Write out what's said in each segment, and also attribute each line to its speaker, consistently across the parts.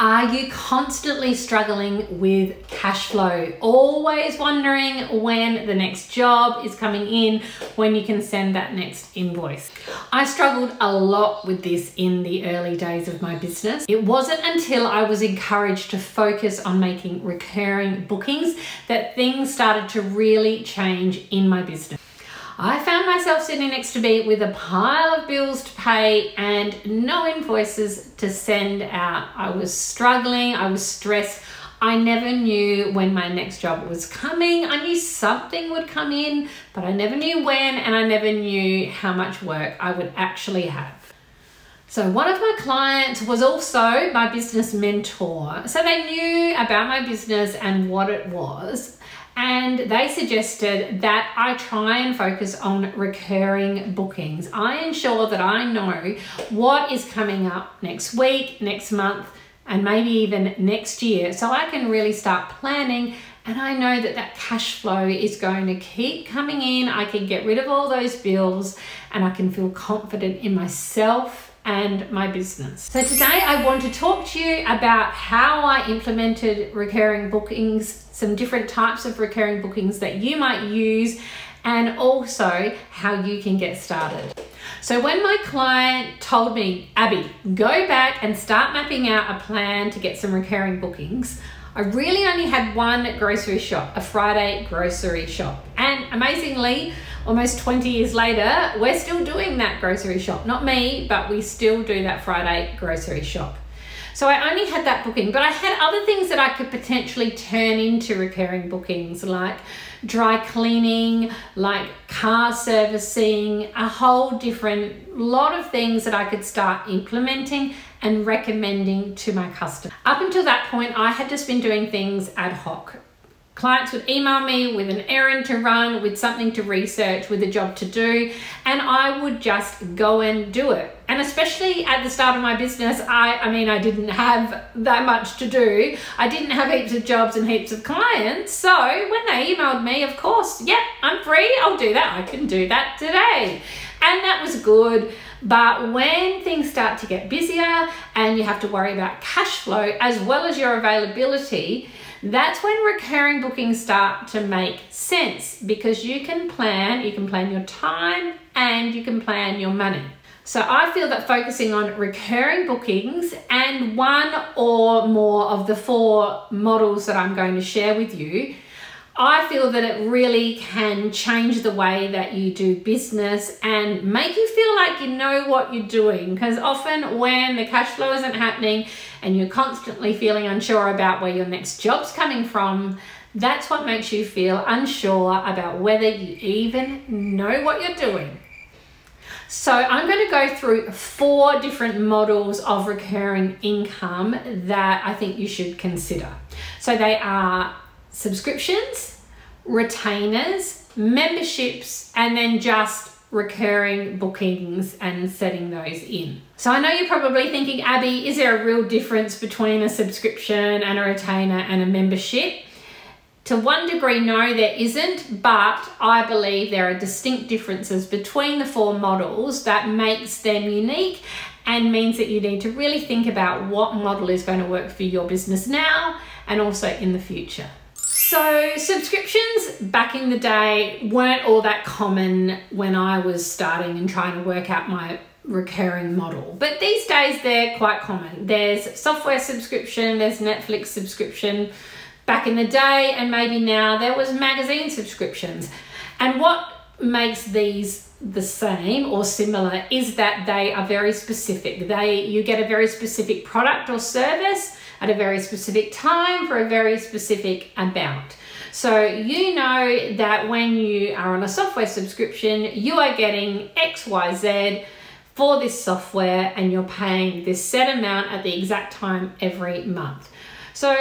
Speaker 1: Are you constantly struggling with cash flow? Always wondering when the next job is coming in, when you can send that next invoice. I struggled a lot with this in the early days of my business. It wasn't until I was encouraged to focus on making recurring bookings that things started to really change in my business. I found myself sitting next to me with a pile of bills to pay and no invoices to send out. I was struggling, I was stressed. I never knew when my next job was coming. I knew something would come in, but I never knew when and I never knew how much work I would actually have. So one of my clients was also my business mentor. So they knew about my business and what it was and they suggested that I try and focus on recurring bookings. I ensure that I know what is coming up next week, next month, and maybe even next year so I can really start planning and I know that that cash flow is going to keep coming in. I can get rid of all those bills and I can feel confident in myself and my business. So today I want to talk to you about how I implemented recurring bookings, some different types of recurring bookings that you might use, and also how you can get started. So when my client told me, Abbie, go back and start mapping out a plan to get some recurring bookings, I really only had one grocery shop, a Friday grocery shop. And amazingly, almost 20 years later, we're still doing that grocery shop. Not me, but we still do that Friday grocery shop. So I only had that booking, but I had other things that I could potentially turn into recurring bookings like dry cleaning, like car servicing, a whole different lot of things that I could start implementing and recommending to my customer. Up until that point, I had just been doing things ad hoc. Clients would email me with an errand to run, with something to research, with a job to do, and I would just go and do it. And especially at the start of my business, I, I mean, I didn't have that much to do. I didn't have heaps of jobs and heaps of clients. So when they emailed me, of course, yep, I'm free, I'll do that. I can do that today. And that was good. But when things start to get busier and you have to worry about cash flow as well as your availability, that's when recurring bookings start to make sense because you can plan, you can plan your time and you can plan your money. So I feel that focusing on recurring bookings and one or more of the four models that I'm going to share with you I feel that it really can change the way that you do business and make you feel like you know what you're doing. Because often, when the cash flow isn't happening and you're constantly feeling unsure about where your next job's coming from, that's what makes you feel unsure about whether you even know what you're doing. So I'm going to go through four different models of recurring income that I think you should consider. So they are subscriptions, retainers, memberships, and then just recurring bookings and setting those in. So I know you're probably thinking, Abbie, is there a real difference between a subscription and a retainer and a membership? To one degree, no, there isn't, but I believe there are distinct differences between the four models that makes them unique and means that you need to really think about what model is going to work for your business now and also in the future. So subscriptions back in the day weren't all that common when I was starting and trying to work out my recurring model. But these days they're quite common. There's software subscription, there's Netflix subscription. Back in the day and maybe now there was magazine subscriptions. And what makes these the same or similar is that they are very specific. They you get a very specific product or service at a very specific time for a very specific amount. So you know that when you are on a software subscription, you are getting XYZ for this software and you're paying this set amount at the exact time every month. So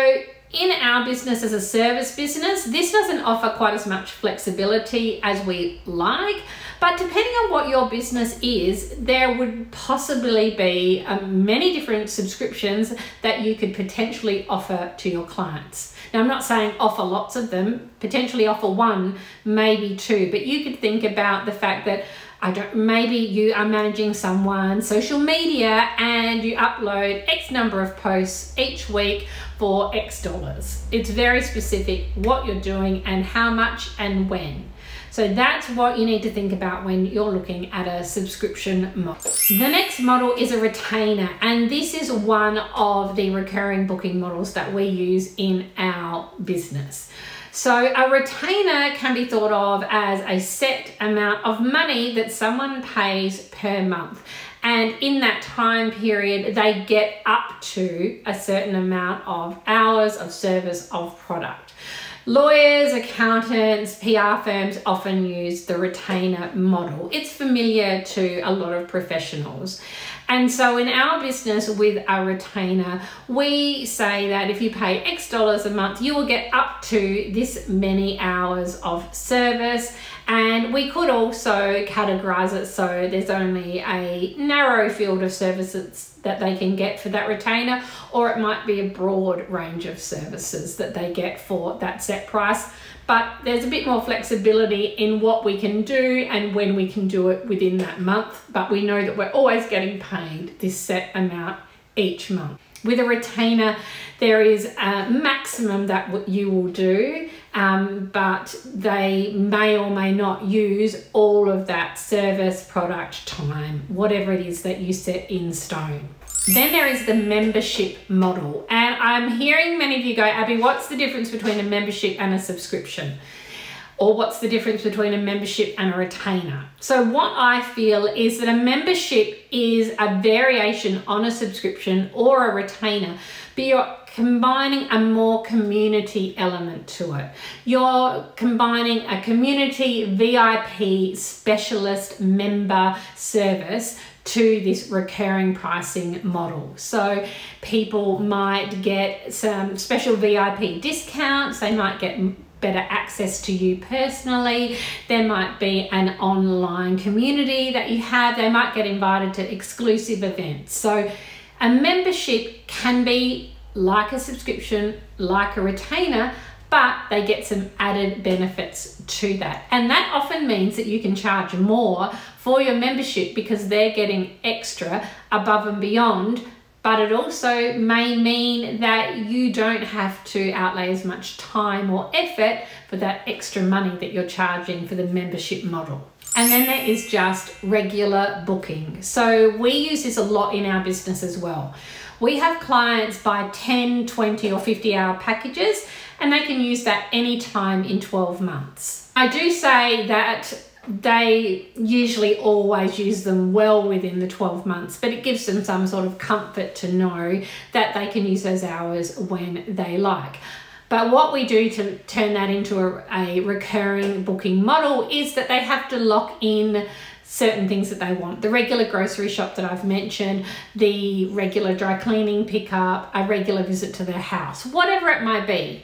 Speaker 1: in our business as a service business, this doesn't offer quite as much flexibility as we like, but depending on what your business is, there would possibly be um, many different subscriptions that you could potentially offer to your clients. Now, I'm not saying offer lots of them, potentially offer one, maybe two, but you could think about the fact that I don't, maybe you are managing someone's social media and you upload X number of posts each week for X dollars. It's very specific what you're doing and how much and when. So that's what you need to think about when you're looking at a subscription model. The next model is a retainer, and this is one of the recurring booking models that we use in our business. So a retainer can be thought of as a set amount of money that someone pays per month. And in that time period, they get up to a certain amount of hours of service of product. Lawyers, accountants, PR firms often use the retainer model. It's familiar to a lot of professionals. And so in our business with a retainer, we say that if you pay X dollars a month, you will get up to this many hours of service. And we could also categorize it so there's only a narrow field of services that they can get for that retainer, or it might be a broad range of services that they get for that set price. But there's a bit more flexibility in what we can do and when we can do it within that month. But we know that we're always getting paid this set amount each month. With a retainer, there is a maximum that you will do, um, but they may or may not use all of that service, product, time, whatever it is that you set in stone. Then there is the membership model. And I'm hearing many of you go, Abbie, what's the difference between a membership and a subscription? Or what's the difference between a membership and a retainer? So, what I feel is that a membership is a variation on a subscription or a retainer, but you're combining a more community element to it. You're combining a community VIP specialist member service to this recurring pricing model. So people might get some special VIP discounts, they might get better access to you personally. There might be an online community that you have. They might get invited to exclusive events. So a membership can be like a subscription, like a retainer, but they get some added benefits to that. And that often means that you can charge more for your membership because they're getting extra above and beyond. But it also may mean that you don't have to outlay as much time or effort for that extra money that you're charging for the membership model. And then there is just regular booking. So we use this a lot in our business as well. We have clients buy 10, 20 or 50 hour packages and they can use that anytime in 12 months. I do say that they usually always use them well within the 12 months, but it gives them some sort of comfort to know that they can use those hours when they like. But what we do to turn that into a, a recurring booking model is that they have to lock in certain things that they want. The regular grocery shop that I've mentioned, the regular dry cleaning pickup, a regular visit to their house, whatever it might be.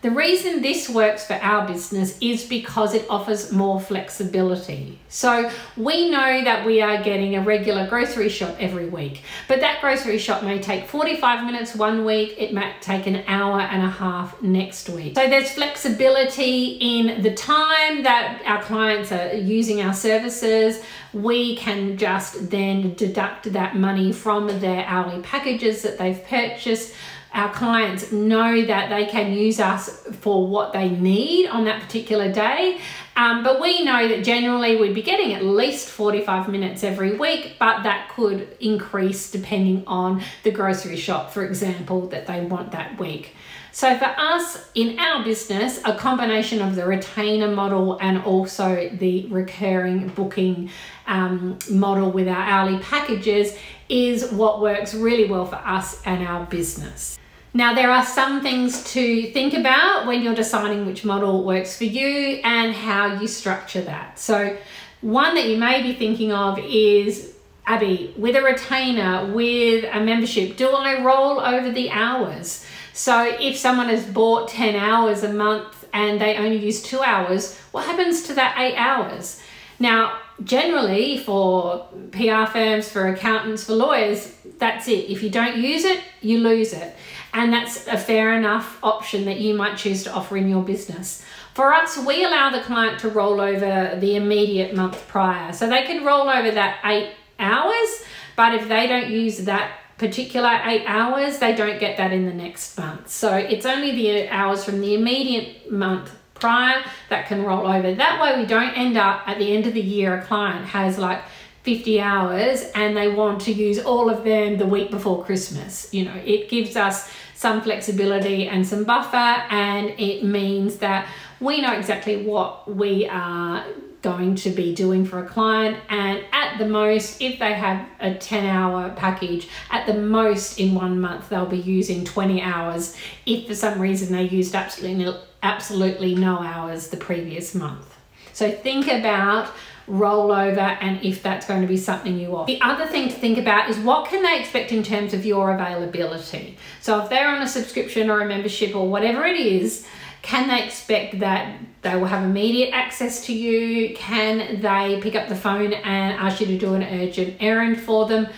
Speaker 1: The reason this works for our business is because it offers more flexibility. So we know that we are getting a regular grocery shop every week, but that grocery shop may take 45 minutes one week, it might take an hour and a half next week. So there's flexibility in the time that our clients are using our services. We can just then deduct that money from their hourly packages that they've purchased our clients know that they can use us for what they need on that particular day. Um, but we know that generally we'd be getting at least 45 minutes every week, but that could increase depending on the grocery shop, for example, that they want that week. So for us in our business, a combination of the retainer model and also the recurring booking um, model with our hourly packages is what works really well for us and our business. Now, there are some things to think about when you're deciding which model works for you and how you structure that. So, one that you may be thinking of is Abbie, with a retainer, with a membership, do I roll over the hours? So, if someone has bought 10 hours a month and they only use two hours, what happens to that eight hours? Now, generally for PR firms, for accountants, for lawyers, that's it. If you don't use it, you lose it. And that's a fair enough option that you might choose to offer in your business. For us, we allow the client to roll over the immediate month prior. So they can roll over that eight hours, but if they don't use that particular eight hours, they don't get that in the next month. So it's only the hours from the immediate month prior that can roll over. That way we don't end up at the end of the year, a client has like 50 hours and they want to use all of them the week before Christmas. You know, it gives us some flexibility and some buffer and it means that we know exactly what we are going to be doing for a client and at the most if they have a 10 hour package at the most in one month they'll be using 20 hours if for some reason they used absolutely absolutely no hours the previous month so think about rollover and if that's going to be something you offer. The other thing to think about is what can they expect in terms of your availability. So if they're on a subscription or a membership or whatever it is, can they expect that they will have immediate access to you? Can they pick up the phone and ask you to do an urgent errand for them?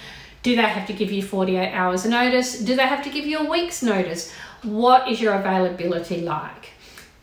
Speaker 1: Do they have to give you 48 hours notice? Do they have to give you a week's notice? What is your availability like?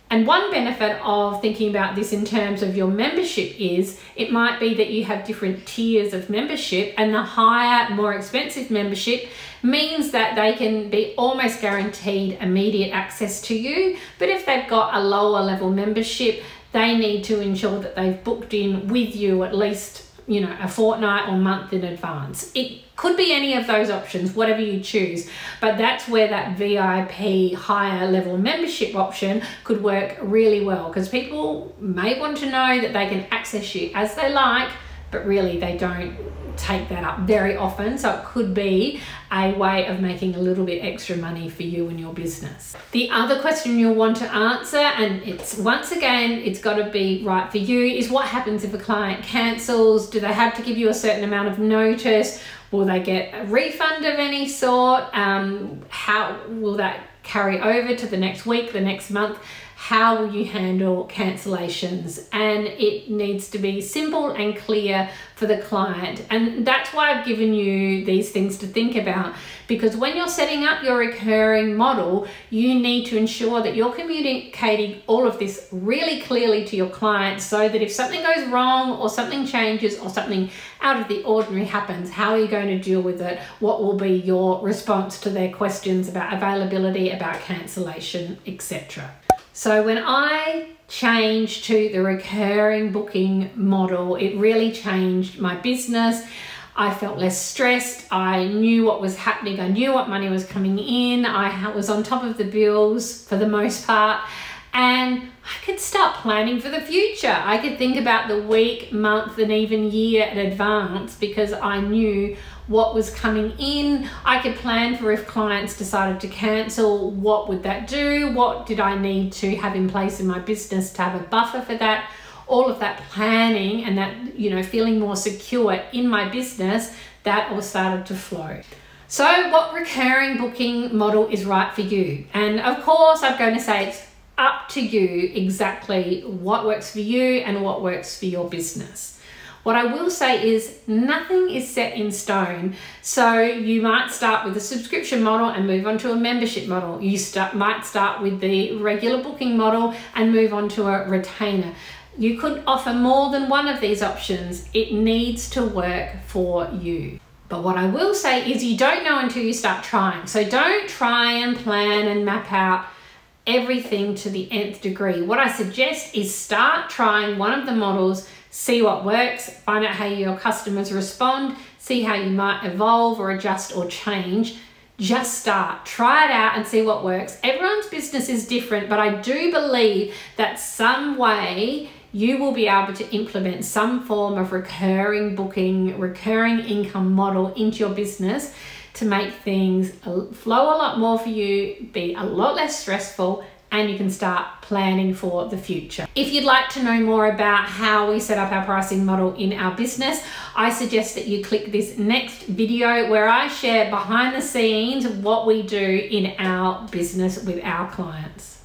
Speaker 1: And one benefit of thinking about this in terms of your membership is it might be that you have different tiers of membership, and the higher, more expensive membership means that they can be almost guaranteed immediate access to you. But if they've got a lower level membership, they need to ensure that they've booked in with you at least you know, a fortnight or month in advance. It could be any of those options, whatever you choose, but that's where that VIP higher level membership option could work really well because people may want to know that they can access you as they like, but really they don't take that up very often. So it could be a way of making a little bit extra money for you and your business. The other question you'll want to answer, and it's once again, it's got to be right for you, is what happens if a client cancels? Do they have to give you a certain amount of notice? Will they get a refund of any sort? Um, how will that carry over to the next week, the next month? How will you handle cancellations and it needs to be simple and clear for the client. And that's why I've given you these things to think about because when you're setting up your recurring model you need to ensure that you're communicating all of this really clearly to your clients so that if something goes wrong or something changes or something out of the ordinary happens how are you going to deal with it? What will be your response to their questions about availability about cancellation etc so when I changed to the recurring booking model, it really changed my business. I felt less stressed. I knew what was happening. I knew what money was coming in. I was on top of the bills for the most part. And I could start planning for the future. I could think about the week, month, and even year in advance because I knew what was coming in. I could plan for if clients decided to cancel, what would that do? What did I need to have in place in my business to have a buffer for that? All of that planning and that, you know, feeling more secure in my business, that all started to flow. So what recurring booking model is right for you? And of course, I'm going to say it's up to you exactly what works for you and what works for your business. What I will say is nothing is set in stone. So you might start with a subscription model and move on to a membership model. You start, might start with the regular booking model and move on to a retainer. You could offer more than one of these options. It needs to work for you. But what I will say is you don't know until you start trying. So don't try and plan and map out everything to the nth degree. What I suggest is start trying one of the models see what works, find out how your customers respond, see how you might evolve or adjust or change. Just start, try it out and see what works. Everyone's business is different, but I do believe that some way you will be able to implement some form of recurring booking, recurring income model into your business to make things flow a lot more for you, be a lot less stressful, and you can start planning for the future. If you'd like to know more about how we set up our pricing model in our business, I suggest that you click this next video where I share behind the scenes what we do in our business with our clients.